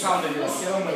salve della sera, un